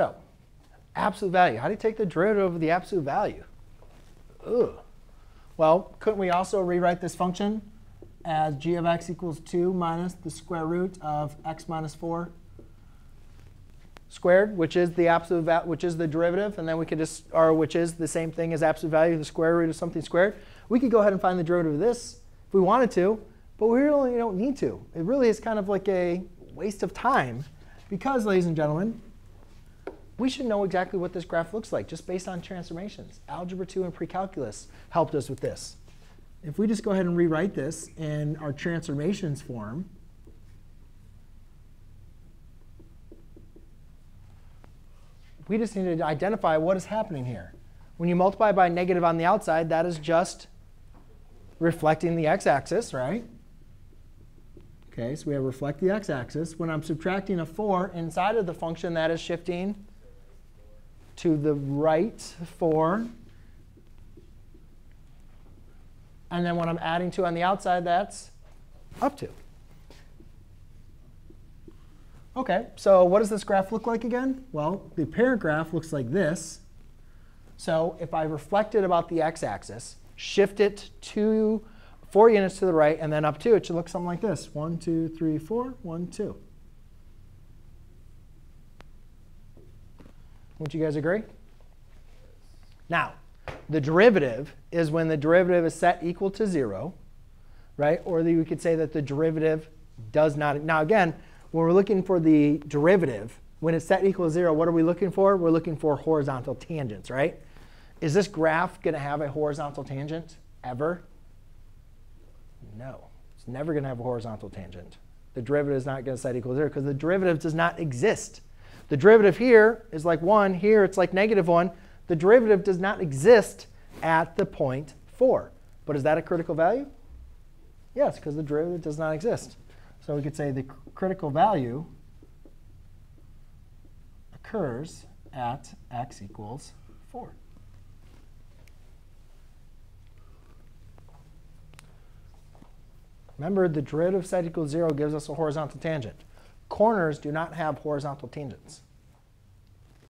So absolute value. How do you take the derivative of the absolute value? Ugh. Well, couldn't we also rewrite this function as g of x equals 2 minus the square root of x minus 4 squared, which is the absolute value, which is the derivative, and then we could just, or which is the same thing as absolute value, the square root of something squared. We could go ahead and find the derivative of this if we wanted to, but we really don't need to. It really is kind of like a waste of time because, ladies and gentlemen, we should know exactly what this graph looks like just based on transformations. Algebra 2 and precalculus helped us with this. If we just go ahead and rewrite this in our transformations form, we just need to identify what is happening here. When you multiply by negative on the outside, that is just reflecting the x-axis, right? Okay, so we have reflect the x-axis. When I'm subtracting a 4 inside of the function, that is shifting to the right 4. And then what I'm adding to on the outside, that's up 2. OK, so what does this graph look like again? Well, the parent graph looks like this. So if I reflect it about the x-axis, shift it to 4 units to the right, and then up 2, it should look something like this. 1, 2, 3, 4, 1, 2. Would you guys agree? Now, the derivative is when the derivative is set equal to 0, right? Or we could say that the derivative does not. Now, again, when we're looking for the derivative, when it's set equal to 0, what are we looking for? We're looking for horizontal tangents, right? Is this graph going to have a horizontal tangent ever? No. It's never going to have a horizontal tangent. The derivative is not going to set equal to 0 because the derivative does not exist. The derivative here is like 1. Here it's like negative 1. The derivative does not exist at the point 4. But is that a critical value? Yes, because the derivative does not exist. So we could say the critical value occurs at x equals 4. Remember, the derivative set equals 0 gives us a horizontal tangent. Corners do not have horizontal tangents.